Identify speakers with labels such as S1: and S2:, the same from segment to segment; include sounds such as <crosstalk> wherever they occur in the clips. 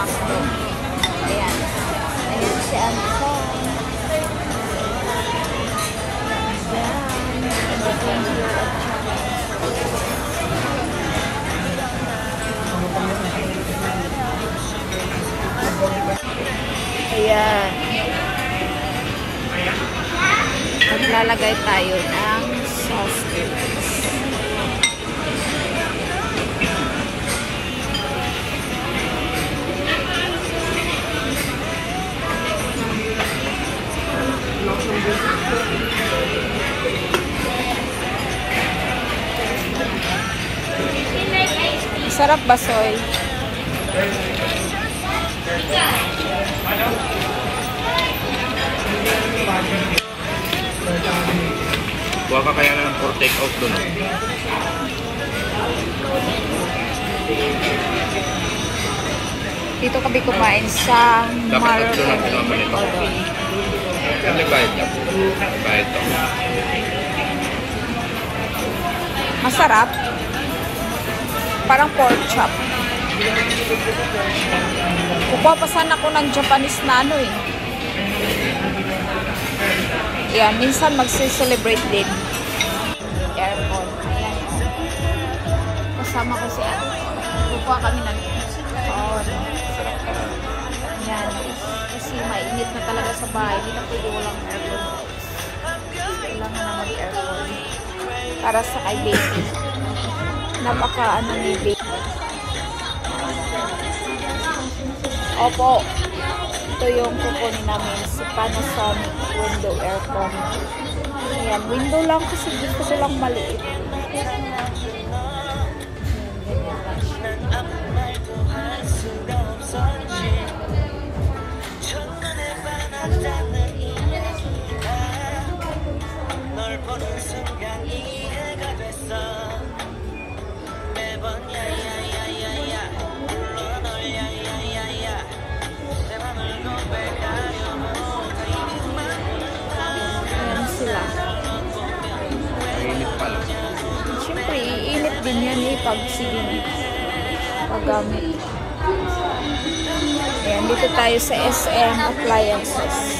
S1: costume. Ayan. Ayan si Anton. Ayan. Ayan. Maglalagay tayo ng sauce sausage. Sarap ba, Soy?
S2: Kuha ka kaya na for take out doon.
S1: Dito kami kumain sa
S2: Dapat tatlo lang bayad lang. Bayad to.
S1: Masarap. Parang pork chop. Kukuha pa sana ako ng Japanese na ano eh. Yan, minsan magse-celebrate din. Aircon. Ayan. Kasama ko si Ate. Kukuha kami ng aircon.
S2: Sarap ka na.
S1: Yan. Kasi mainit na talaga sa bahay. Hindi na pwede walang aircon. Kailangan na mag-aircon. Para sa kay baby. Napaka ano ni baby. Opo. Ito yung kukunin namin si Panasonic window aircon. Ayan, window lang kasi gusto ko lang maliit. Yan pag sige paggamit. Ayan, dito tayo sa SM Appliances.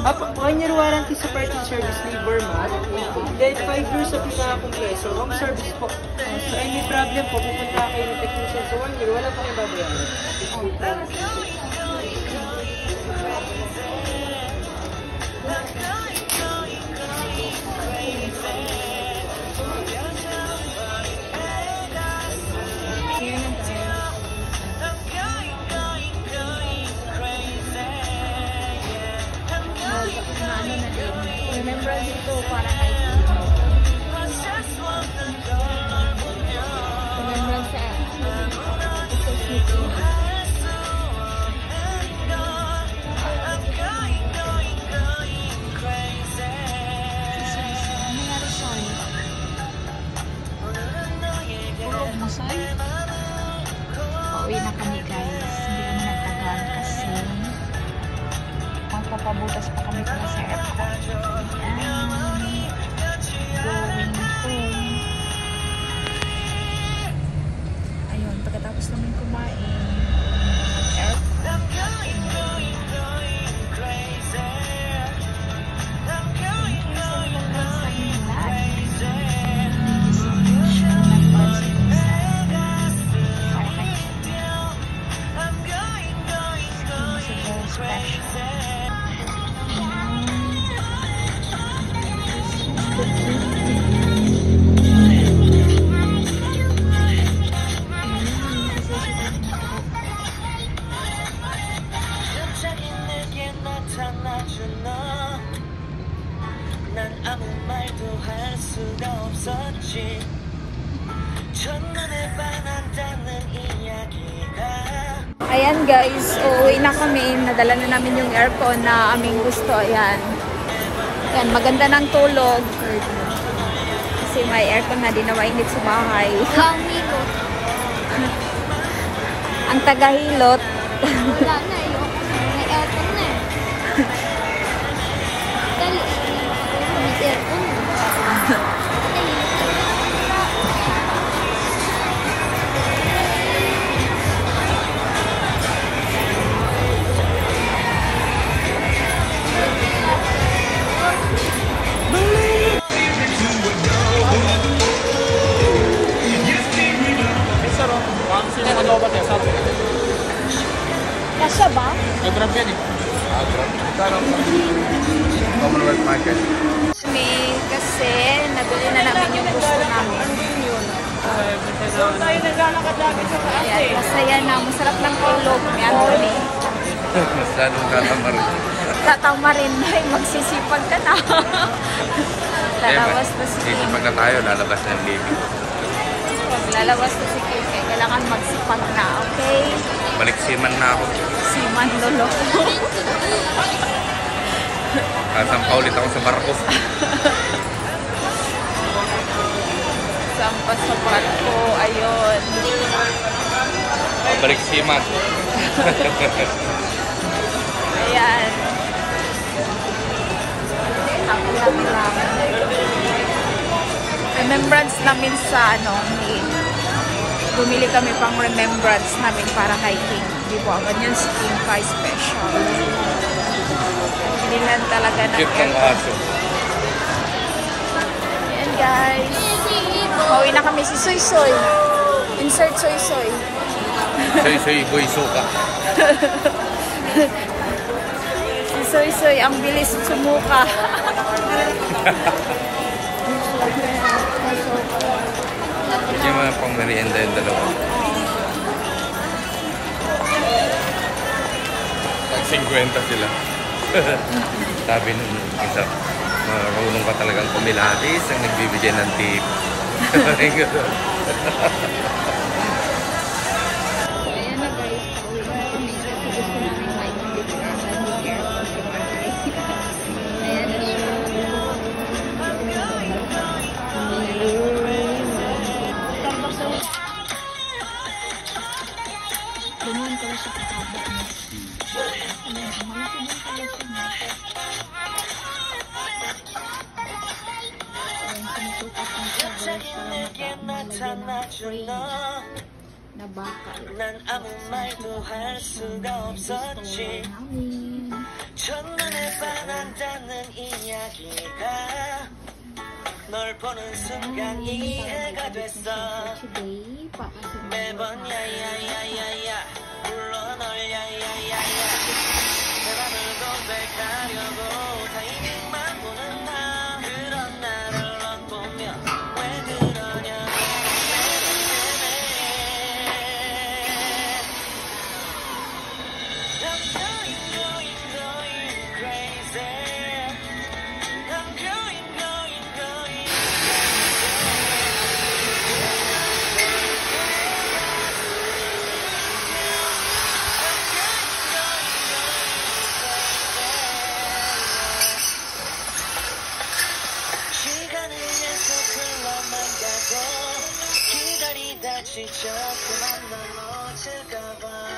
S3: Apo, one year warranty sa parting service ni Burma. Then, 5 years sa pinaka-compreso. Home service po. So, any problem po, pupunta kayo ng technician sa 1 year, wala pong ibabayaran.
S1: Pagkatapos namin kumain, Ayan guys, uuwi na kami. Nadala na namin yung aircon na aming gusto. Ayan. Ayan, maganda ng tulog. Kasi may aircon na, di na mainit sa bahay. Ang <laughs> tagahilot.
S4: Wala na
S1: ba?
S2: Commonwealth Market.
S1: Kami kasi nabili na namin yung gusto namin. Ayan, masaya na. Masarap ng tulog ni Anthony.
S2: Mas lalong katamar.
S1: Tatama rin na magsisipag ka na. Lalawas na si Kim.
S2: Pag na tayo, lalabas na yung baby.
S1: Pag lalawas na si Kim, kaya kailangan magsipag na, okay?
S2: Balik siman na ako.
S1: Si Manlolo. <laughs>
S2: Kasampa ulit ako sa barko. <laughs>
S1: Sampa sa barko, ayun.
S2: Balik siman. <laughs>
S1: Ayan. Happy happy lang. Remembrance namin sa ano, ni bumili kami pang remembrance namin para hiking. Di ba? Ganyan si Kim Kai Special. Binilan talaga ng
S2: Cute ng aso.
S1: Ayan guys. Pauwi na kami si Soy Soy. Insert Soy Soy.
S2: Soy soy boy suka. <laughs>
S1: Si Soy Soy, ang bilis sumuka. <laughs>
S2: Yung mga pang merienda yung dalawa. Pag 50 sila. <laughs> Sabi nung isa, marunong ka talagang kumilatis ang nagbibigay ng tip. <laughs>
S1: na bakal.
S5: 난 아무 말도 할 수가 없었지. 첫눈에 반한다는 이야기가 널 보는 순간 이해가 됐어 매번 야야야야야 Çok yanan açık hava